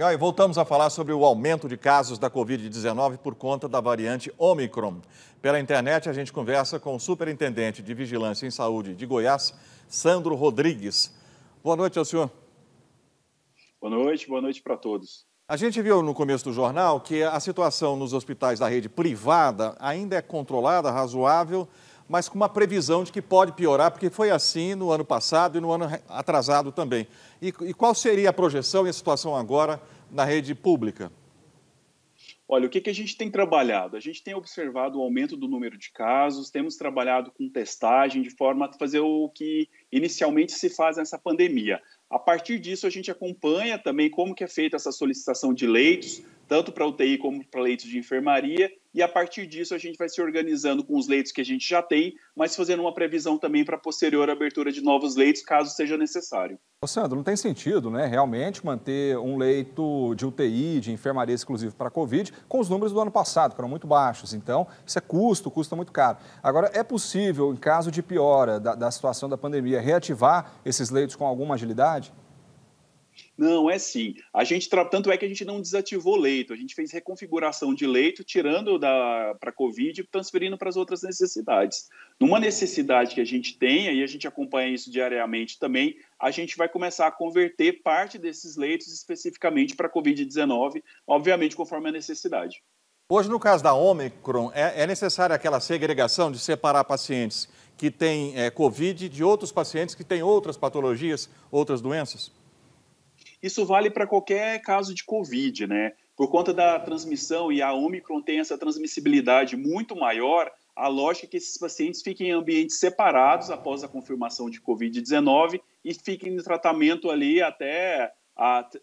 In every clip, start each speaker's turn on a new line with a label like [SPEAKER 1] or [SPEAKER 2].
[SPEAKER 1] E aí, voltamos a falar sobre o aumento de casos da Covid-19 por conta da variante Omicron. Pela internet, a gente conversa com o superintendente de Vigilância em Saúde de Goiás, Sandro Rodrigues. Boa noite ao senhor.
[SPEAKER 2] Boa noite, boa noite para todos.
[SPEAKER 1] A gente viu no começo do jornal que a situação nos hospitais da rede privada ainda é controlada, razoável, mas com uma previsão de que pode piorar, porque foi assim no ano passado e no ano atrasado também. E, e qual seria a projeção e a situação agora na rede pública?
[SPEAKER 2] Olha, o que, que a gente tem trabalhado? A gente tem observado o aumento do número de casos, temos trabalhado com testagem de forma a fazer o que inicialmente se faz nessa pandemia. A partir disso, a gente acompanha também como que é feita essa solicitação de leitos, tanto para UTI como para leitos de enfermaria, e a partir disso a gente vai se organizando com os leitos que a gente já tem, mas fazendo uma previsão também para posterior abertura de novos leitos, caso seja necessário.
[SPEAKER 3] Ô Sandro, não tem sentido, né, realmente manter um leito de UTI, de enfermaria exclusivo para a Covid, com os números do ano passado, que eram muito baixos. Então, isso é custo, custa muito caro. Agora, é possível, em caso de piora da, da situação da pandemia, reativar esses leitos com alguma agilidade?
[SPEAKER 2] Não, é sim. A gente tanto é que a gente não desativou leito, a gente fez reconfiguração de leito, tirando da para COVID e transferindo para as outras necessidades. Numa necessidade que a gente tem, e a gente acompanha isso diariamente também, a gente vai começar a converter parte desses leitos especificamente para COVID-19, obviamente conforme a necessidade.
[SPEAKER 1] Hoje, no caso da Omicron, é, é necessária aquela segregação de separar pacientes que têm é, Covid de outros pacientes que têm outras patologias, outras doenças?
[SPEAKER 2] Isso vale para qualquer caso de Covid, né? Por conta da transmissão e a Omicron tem essa transmissibilidade muito maior, a lógica é que esses pacientes fiquem em ambientes separados após a confirmação de Covid-19 e fiquem em tratamento ali até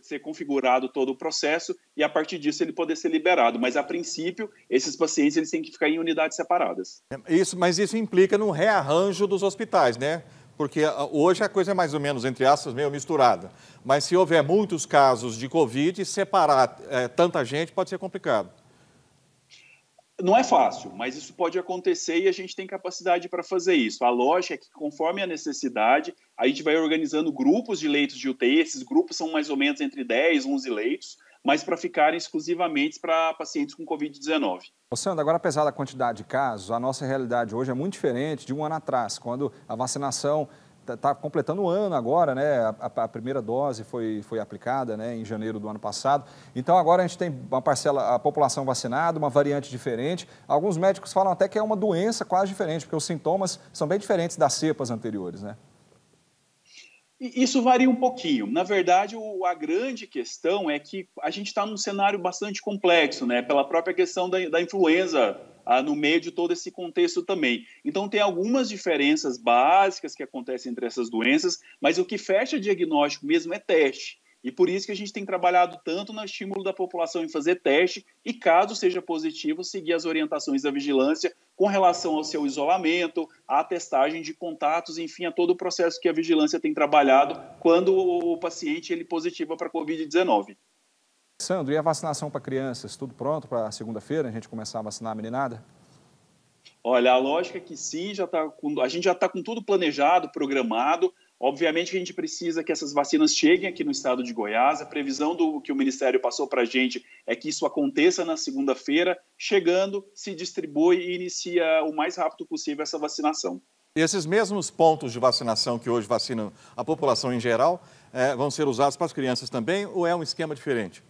[SPEAKER 2] ser configurado todo o processo e a partir disso ele poder ser liberado. Mas a princípio, esses pacientes eles têm que ficar em unidades separadas.
[SPEAKER 1] Isso, mas isso implica no rearranjo dos hospitais, né? Porque ah, hoje a coisa é mais ou menos, entre aspas, meio misturada. Mas se houver muitos casos de Covid, separar é, tanta gente pode ser complicado.
[SPEAKER 2] Não é fácil, mas isso pode acontecer e a gente tem capacidade para fazer isso. A lógica é que, conforme a necessidade, a gente vai organizando grupos de leitos de UTI. Esses grupos são mais ou menos entre 10, 11 leitos, mas para ficarem exclusivamente para pacientes com Covid-19.
[SPEAKER 3] Sandro, agora apesar da quantidade de casos, a nossa realidade hoje é muito diferente de um ano atrás, quando a vacinação está tá completando um ano agora, né? A, a, primeira dose foi, foi aplicada né, em janeiro do ano passado. Então agora a gente tem uma parcela, a população vacinada, uma variante diferente. Alguns médicos falam até que é uma doença quase diferente, porque os sintomas são bem diferentes das cepas anteriores, né?
[SPEAKER 2] Isso varia um pouquinho. Na verdade, o, a grande questão é que a gente está num cenário bastante complexo, né? Pela própria questão da, da influenza ah, no meio de todo esse contexto também. Então, tem algumas diferenças básicas que acontecem entre essas doenças, mas o que fecha diagnóstico mesmo é teste. E por isso que a gente tem trabalhado tanto no estímulo da população em fazer teste e, caso seja positivo, seguir as orientações da vigilância com relação ao seu isolamento, à testagem de contatos, enfim, a todo o processo que a vigilância tem trabalhado quando o paciente ele positiva para a Covid-19.
[SPEAKER 3] Sandro, e a vacinação para crianças? Tudo pronto para segunda-feira a gente começar a vacinar a meninada?
[SPEAKER 2] Olha, a lógica é que sim, já tá com, a gente já está com tudo planejado, programado. Obviamente que a gente precisa que essas vacinas cheguem aqui no estado de Goiás. A previsão do que o Ministério passou para a gente é que isso aconteça na segunda-feira. Chegando, se distribui e inicia o mais rápido possível essa vacinação.
[SPEAKER 1] E esses mesmos pontos de vacinação que hoje vacinam a população em geral é, vão ser usados para as crianças também ou é um esquema diferente?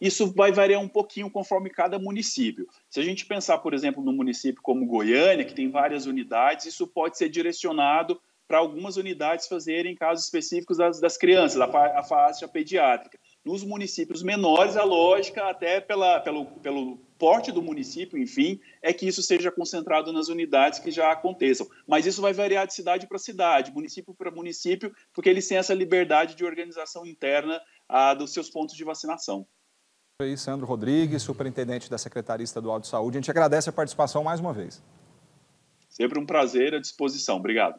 [SPEAKER 2] Isso vai variar um pouquinho conforme cada município. Se a gente pensar, por exemplo, no município como Goiânia, que tem várias unidades, isso pode ser direcionado para algumas unidades fazerem casos específicos das, das crianças, a, a faixa pediátrica. Nos municípios menores, a lógica, até pela, pelo, pelo porte do município, enfim, é que isso seja concentrado nas unidades que já aconteçam. Mas isso vai variar de cidade para cidade, município para município, porque eles têm essa liberdade de organização interna ah, dos seus pontos de vacinação.
[SPEAKER 3] Aí, Sandro Rodrigues, superintendente da Secretaria Estadual de Saúde. A gente agradece a participação mais uma vez.
[SPEAKER 2] Sempre um prazer à disposição. Obrigado.